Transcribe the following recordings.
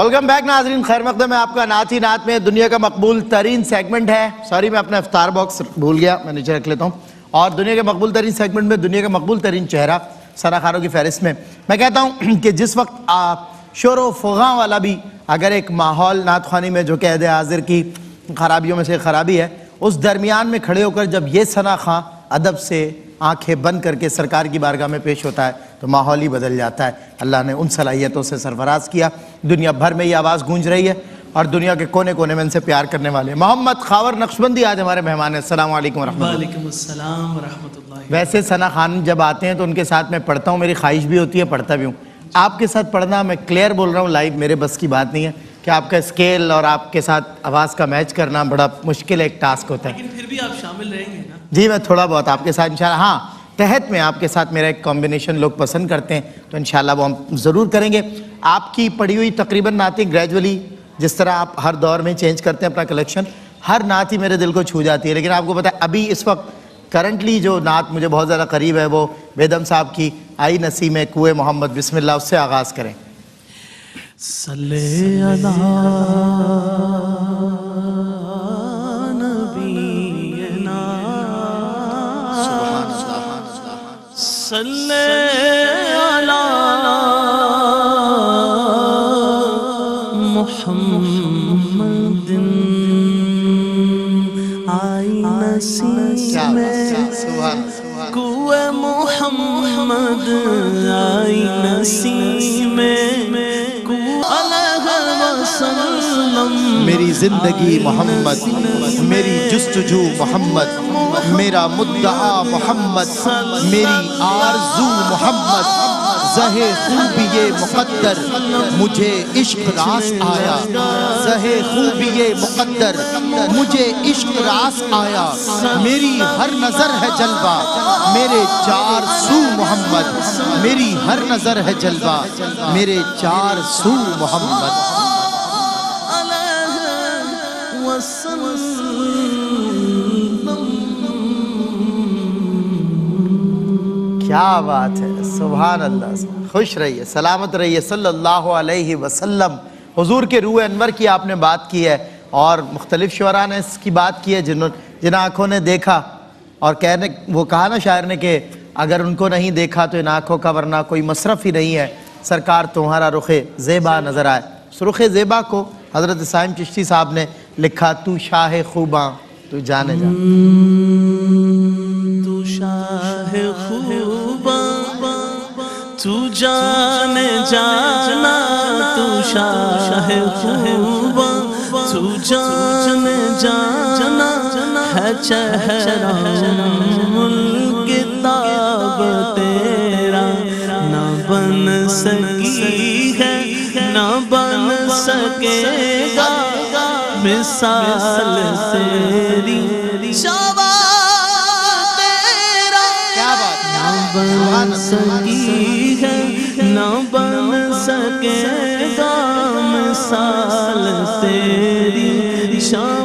Welcome back ناظرین خیر مقدم ہے آپ کا نعت ہی نعت میں. دنیا کا مقبول ترین سیگمنٹ ہے. سوری میں اپنا افطار باکس بھول گیا. میں نیچے رکھ لیتا ہوں. اور دنیا کے مقبول ترین سیگمنٹ میں دنیا کا مقبول ترین چہرہ سنا خانوں کی فہرست میں. میں کہتا ہوں کہ جس وقت شور و فغاں والا بھی اگر ایک ماحول نعت خوانی میں جو کہ حاضر کی خرابیوں میں سے خرابی ہے، اس درمیان میں کھڑے ہو کر جب یہ ثنا خاں ادب سے آنکھیں بند کر کے سرکار کی بارگاہ میں پیش ہوتا ہے تو ماحول ہی بدل جاتا ہے۔ اللہ نے ان صلاحیتوں سے سرفراز کیا۔ دنیا بھر میں یہ آواز گونج رہی ہے اور دنیا کے کونے کونے میں ان سے پیار کرنے والے۔ محمد خاور نقشبندی آج ہمارے مہمان ہیں۔ السلام علیکم ورحمۃ اللہ۔ وعلیکم السلام ورحمۃ اللہ۔ ویسے ثنا خان جب آتے ہیں تو ان کے ساتھ میں پڑھتا ہوں میری خواہش بھی ہوتی ہے پڑھتا بھی ہوں۔ آپ کے ساتھ پڑھنا میں کلیئر بول رہا ہوں لائیو میرے بس کی بات نہیں ہے۔ کہ آپ کا اسکیل اور آپ کے ساتھ آواز کا میچ کرنا بڑا مشکل ایک ٹاسک ہوتا ہے۔ لیکن پھر بھی آپ شامل رہیں گے نا؟ جی میں تھوڑا بہت آپ کے ساتھ انشاءاللہ ہاں تحت میں آپ کے ساتھ میرا ایک کمبینیشن لوگ پسند کرتے ہیں تو انشاءاللہ وہ ہم ضرور کریں گے۔ آپ کی پڑھی ہوئی تقریباً نعتیں گریجولی جس طرح آپ ہر دور میں چینج کرتے ہیں اپنا کلیکشن ہر نعت ہی میرے دل کو چھو جاتی ہے۔ لیکن آپ کو پتہ ہے ابھی اس وقت کرنٹلی جو نعت مجھے بہت زیادہ قریب ہے وہ بیدم صاحب کی آئی نسیم کوئے محمد بسم اللہ اس سے آغاز کریں۔ صلی اللہ نبینا صلی اللہ محمد آئی نسیم کوئے محمد آئی نسیم میری زندگی محمد، میری جستجو محمد، میرا مدعا محمد، میری آرزو محمد، زہ خوبی مقدر مجھے عشق راس آیا، زہ خوبی مقدر مجھے عشق راس آیا، میری ہر نظر ہے جلوہ، میرے چار سو محمد، میری ہر نظر ہے جلوہ، میرے چار سو محمد۔ کیا بات ہے، سبحان اللہ، خوش رہیے، سلامت رہیے، صلی اللہ علیہ وسلم. حضور کے روح انور کی آپ نے بات کی ہے اور مختلف شعراء نے اس کی بات کی ہے، جنہوں جن آنکھوں نے دیکھا۔ اور کہنے وہ کہا نا شاعر نے کہ اگر ان کو نہیں دیکھا تو ان آنکھوں کا ورنہ کوئی مصرف ہی نہیں ہے۔ سرکار تمہارا رخ زیبا نظر آئے۔ اس رخ زیبا کو حضرت سائم چشتی صاحب نے لکھا تو شاہ خوباں، تو جانے جا۔ تو شاہ خوباں، تو جانے جانا، تو شاہ خوباں، تو جانے جانا، ہے چہرہ ملک تاب تیرا۔ نہ بن سکی ہے، نہ بن سکے گا۔ مثال تیری۔ شابا تیرا۔ کیا بات نہ بن سکی ہے نہ بن سکے گا مثال تیری۔ شواب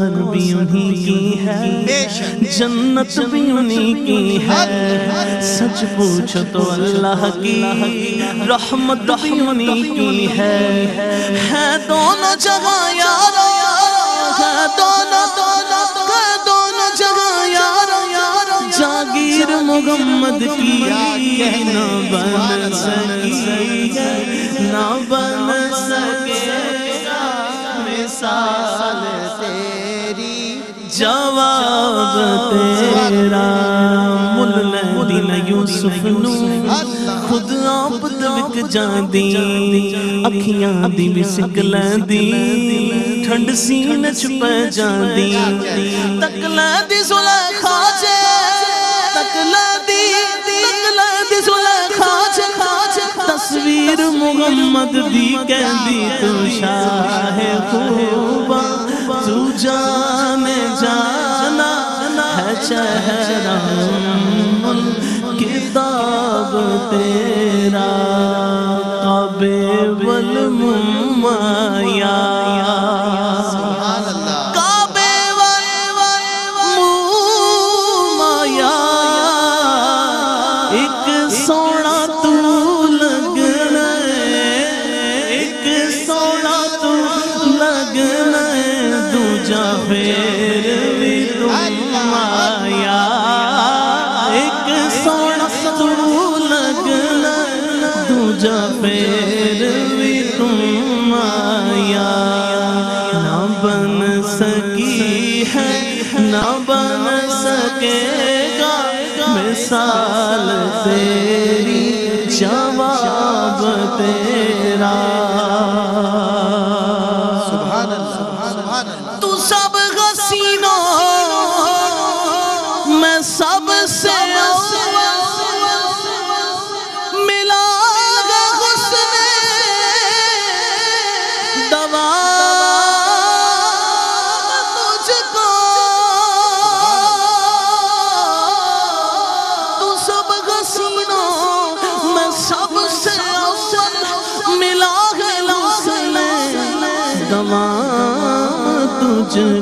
کوثر بھی انہی کی ہے۔ جنت بھی انہی کی ہے۔ سچ پوچھو تو اللہ کی رحمت بھی انہی کی ہے۔ ہے دونوں جگہ یارو ہے دونوں ہے دونوں جگہ یارو جاگیر محمد کی نہ بن سکی نہ بن سکے مثال تیری۔ جواب تیرا مل دین یوسف نو، خود آپ دوک جاندی، اکھیاں دی وسک لیندی ٹھنڈ سین چ پہ جاندی۔ تک لیندی زلیخا جے تک لیندی تک لیندی زلیخا جے تصویر محمد دی کہندی تو شاہ خوبا تو جانے جانا ہے چہرہ کتاب تیرا۔ کعبے والممایا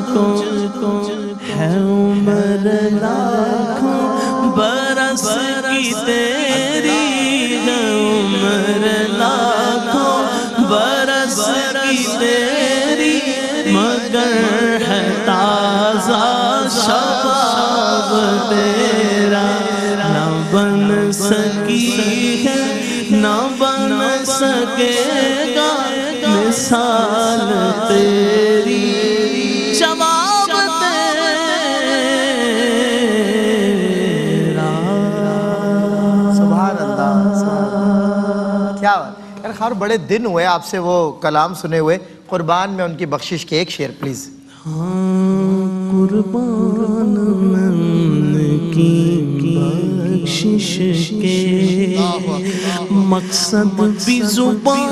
کو ہے عمر لاکھوں برس کی تیری ہے عمر لاکھوں برس کی تیری مگر ہے تازہ شباب تیرا نہ بن سکی ہے، نہ بن سکے بات بڑے دن ہوئے آپ سے وہ کلام سنے ہوئے، قربان میں ان کی بخشش کے ایک شعر، پلیز۔ ہاں قربان من کی بخشش کے مقصد بھی زبان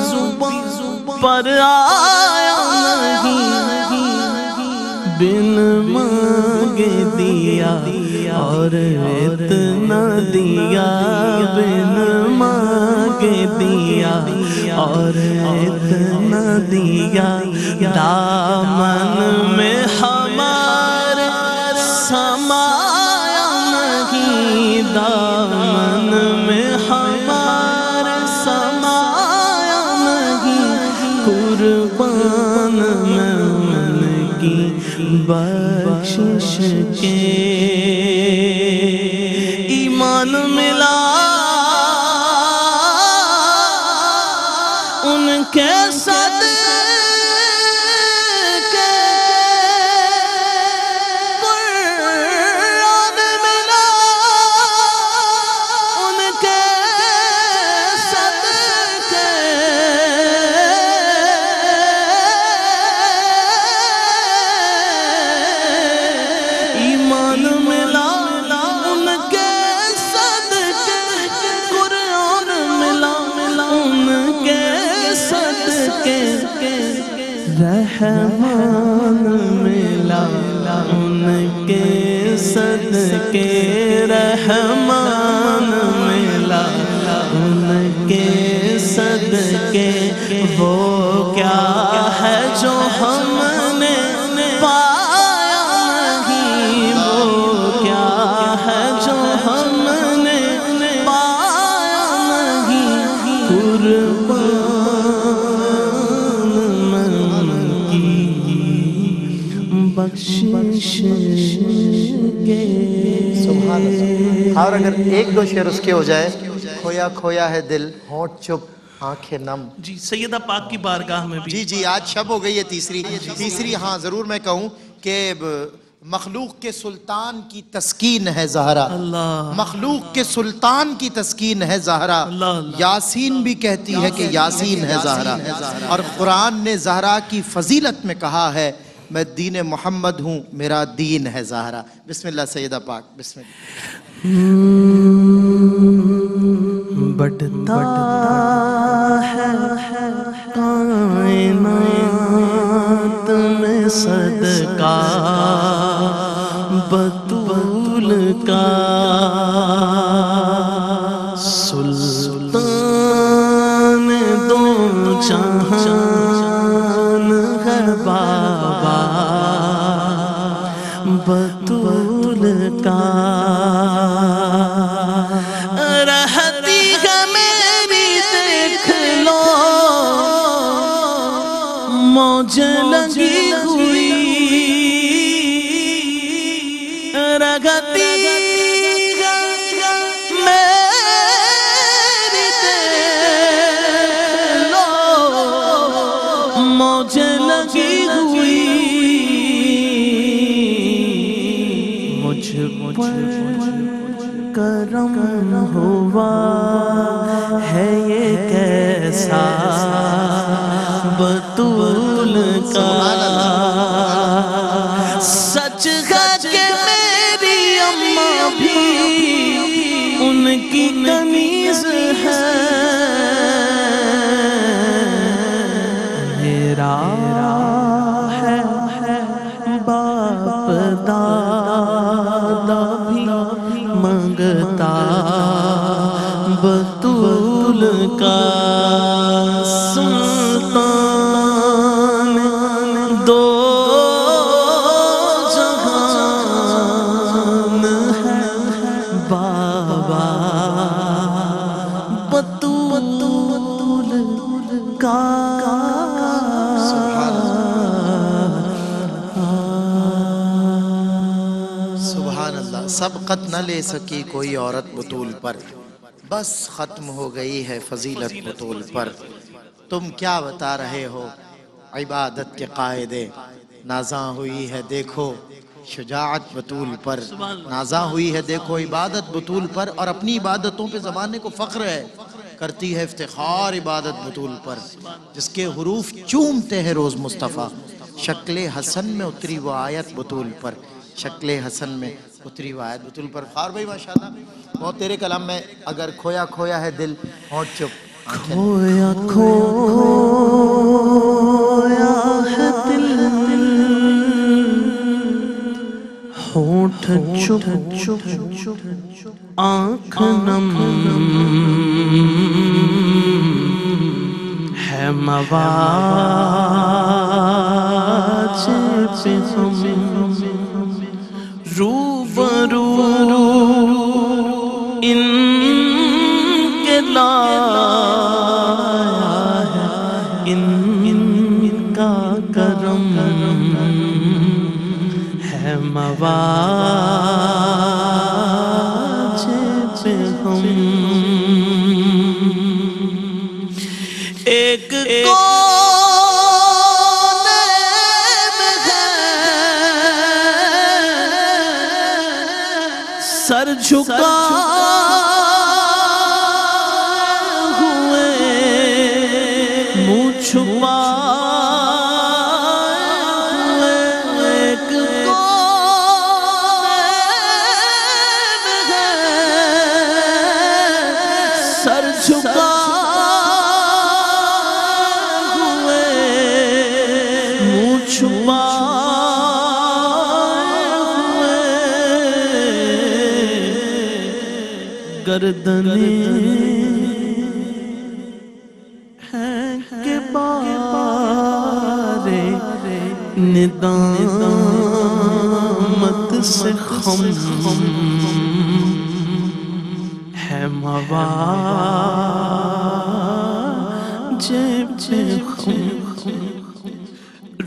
پر آیا نہیں، بن مانگے دیا اور اتنا دیا۔ اور اتنا دیا دامن میں ہمارے سمایا نہیں، دامن میں ہمارے سمایا نہیں۔ قربان میں ان کی بخشش کے ایمان ملا صدقے رحمان ملا ان کے صدقے رحمان ملا ان کے صدقے وہ کیا ہے جو ہم نے اور اگر ایک دو شعر اس کے ہو جائے کھویا کھویا ہے دل ہونٹ چپ آنکھیں نم۔ جی سیدہ پاک کی بارگاہ میں بھی۔ جی جی آج شب ہو گئی ہے تیسری۔ تیسری ہاں ضرور میں کہوں کہ مخلوق کے سلطان کی تسکین ہے زہرا۔ اللہ۔ مخلوق کے سلطان کی تسکین ہے زہرا۔ اللہ۔ یاسین بھی کہتی ہے کہ یاسین ہے زہرا۔ اور قرآن نے زہرا کی فضیلت میں کہا ہے میں دین محمد ہوں میرا دین ہے زہرا۔ بسم اللہ سیدہ پاک بسم اللہ۔ بٹتا ہے کائنات میں صدقہ بطول کا سلطان دو جہان موج لگی ہوئی۔ مجھ پر کرم ہوا ہے یہ کیسا بطول کا۔ سچ بطول کا سلطان دو جہان ہے۔ بابا بطول کا سبحان اللہ، سبقت نہ لے سکی کوئی عورت بطول پر۔ بس ختم ہو گئی ہے فضیلت بطول پر۔ تم کیا بتا رہے ہو؟ عبادت کے قائدے نازاں ہوئی ہے دیکھو۔ شجاعت بطول پر۔ نازاں ہوئی ہے دیکھو۔ عبادت بطول پر۔ اور اپنی عبادتوں پہ زمانے کو فخر ہے۔ کرتی ہے افتخار عبادت بطول پر۔ جس کے حروف چومتے ہیں روز مصطفیٰ۔ شکل حسن میں اتری وہ آیت بطول پر۔ شکل حسن میں اتری وہ آیت پر خار بھائی، ماشاءاللہ۔ بہت تیرے کلام میں اگر کھویا کھویا ہے دل ہونٹ چپ۔ کھویا کھویا ہے دل۔ ہونٹ چپ چپ آنکھ نم۔ ہے مواج پہ ہم چھپا ایک سر جھکا منہ چھپا ندامت سے خم ہے مواج جیب سے خم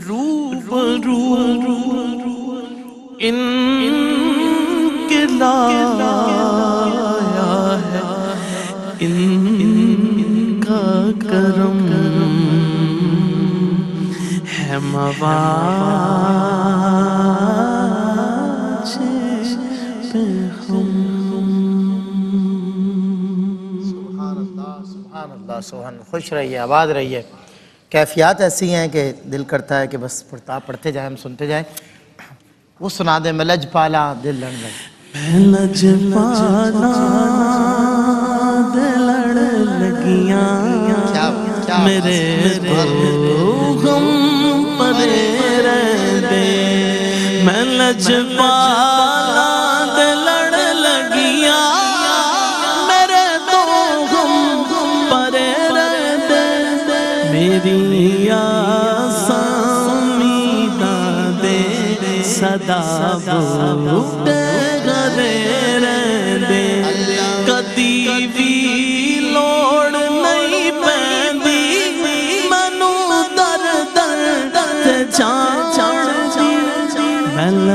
رو برو ان کے لایا مواج پہ ہم سبحان اللہ سبحان اللہ سبحان خوش رہیے آباد رہیے۔ کیفیات ایسی ہیں کہ دل کرتا ہے کہ بس پڑھتا پڑھتے جائیں ہم سنتے جائیں۔ وہ سنا دیں ملج پالا دل لڑ لگ لج پالا دلڑ لگیاں کیا کیا میرے تو میں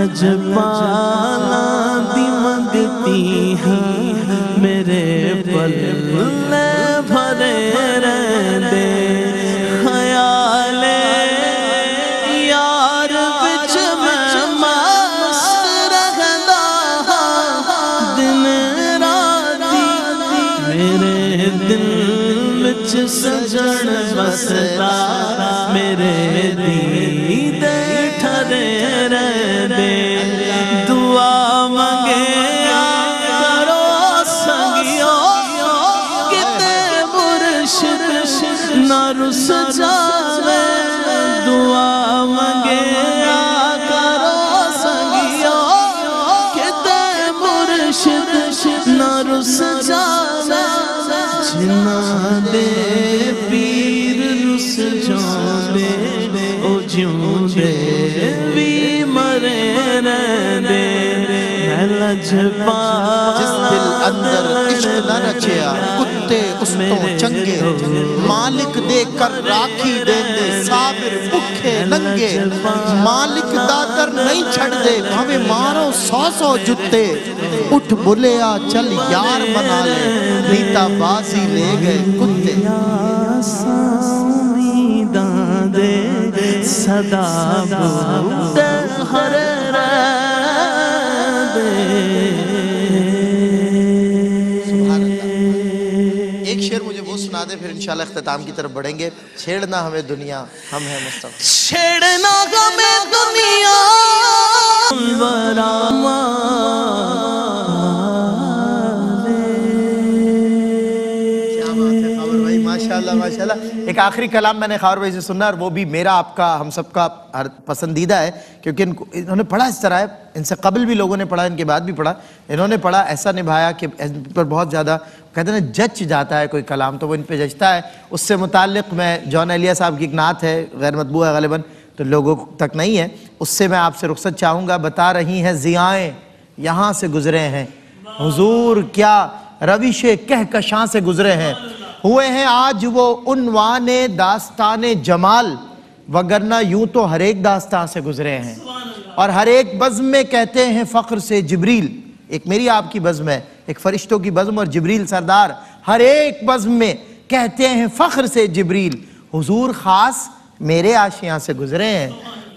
میں جس دل اندر عشق نہ رچیا کتے اس تو چنگے۔ مالک دے کر راکھی دے دے صابر بکھے ننگے۔ مالک دادر نہیں چھڑ دے مارو سو سو جتے۔ اٹھ بلیا چل یار بنا لے۔ ریتا بازی لے گئے کتے۔ صدا ہر ایک شعر مجھے وہ سنا دے پھر انشاءاللہ اختتام کی طرف بڑھیں گے۔ چھیڑنا ہمیں دنیا ہم ہیں مصطفیٰ۔ چھیڑنا ہمیں دنیا۔ ماشاءاللہ ماشاءاللہ۔ ایک آخری کلام میں نے خاور بھائی سے سننا اور وہ بھی میرا آپ کا، ہم سب کا ہر پسندیدہ ہے، کیونکہ ان کو، انہوں نے پڑھا اس طرح ہے۔ ان سے قبل بھی لوگوں نے پڑھا، ان کے بعد بھی پڑھا۔ انہوں نے پڑھا، ایسا نبھایا کہ ان پر بہت زیادہ، کہتے ہیں نا، جج جاتا ہے کوئی کلام۔ تو وہ ان پہ ججتا ہے۔ اس سے متعلق میں جون علیہ صاحب کی ایک نعت ہے، غیر مطبوع ہے غالباً، تو لوگوں تک نہیں ہے۔ اس سے میں آپ سے رخصت چاہوں گا، بتا رہی ہیں ضیائیں یہاں سے گزرے ہیں۔ حضور کیا روش کہکشاں سے گزرے ہیں۔ ہوئے ہیں آج وہ عنوان داستان جمال، وگرنہ یوں تو ہر ایک داستان سے گزرے ہیں۔ اور ہر ایک بزم میں کہتے ہیں فخر سے جبریل۔ ایک میری آپ کی بزم ہے، ایک فرشتوں کی بزم اور جبریل سردار۔ ہر ایک بزم میں کہتے ہیں فخر سے جبریل۔ حضور خاص میرے آشیاں سے گزرے ہیں۔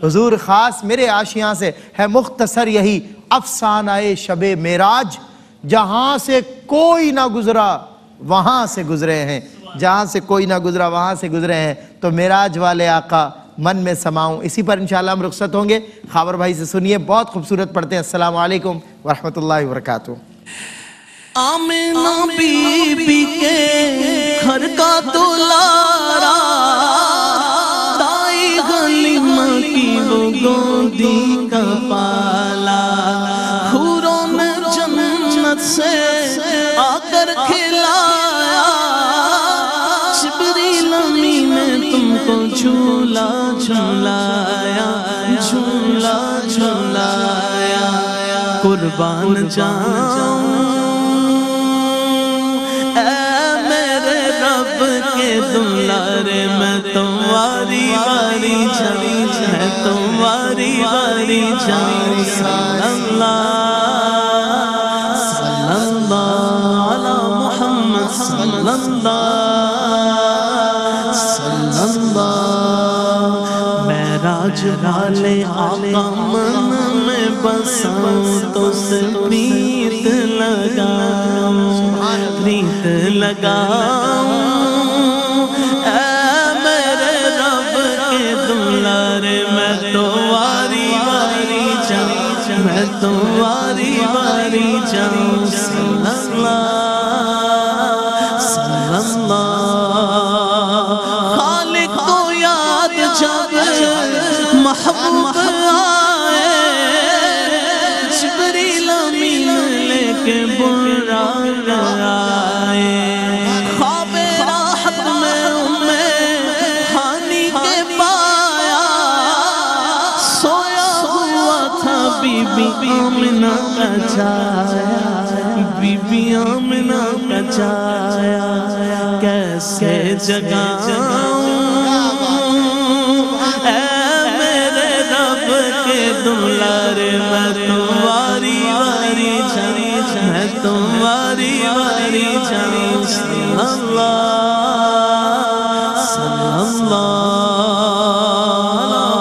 حضور خاص میرے آشیاں سے ہے مختصر یہی افسانہ شب میراج جہاں سے کوئی نہ گزرا وہاں سے گزرے ہیں۔ جہاں سے کوئی نہ گزرا، وہاں سے گزرے ہیں۔ تو میراج والے آقا من میں سماؤں۔ اسی پر انشاءاللہ ہم رخصت ہوں گے۔ خاور بھائی سے سنیے، بہت خوبصورت پڑھتے ہیں۔ السلام علیکم ورحمۃ اللہ وبرکاتہ۔ آمینہ بی بی کے گھر کا دلارا دائی غلیمہ کی وہ گودی کا پالا قربان جاؤں۔ اے میرے رب کے دلارے، میں تمہاری واری جاؤں۔ میں تمہاری واری جاؤں۔ صلی اللہ صلی اللہ علی محمد، صلی اللہ میں آقا من میں بساؤں تو سے پریت لگاؤں پریت لگاؤں۔ اے میرے رب کے دلارے میں تو واری واری جاؤں، میں تو واری واری جاؤں۔ صلی اللہ صلی اللہ۔ محبوب آئے، جبریل امین لے کے برا آئے۔ خواب راحت میں انہیں ہانی کے پایا۔ سویا ہوا تھا بی بی آمنہ کا جایا بی بی آمنہ کا جایا کیسے جگاؤں تمہارے میں تمہاری واری چھری میں تمہاری واری چھری اللہ صلی اللہ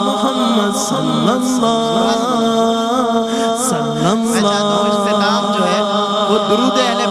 محمد صلی اللہ صلی اللہ اچھا، جو ہے، وہ درود اہل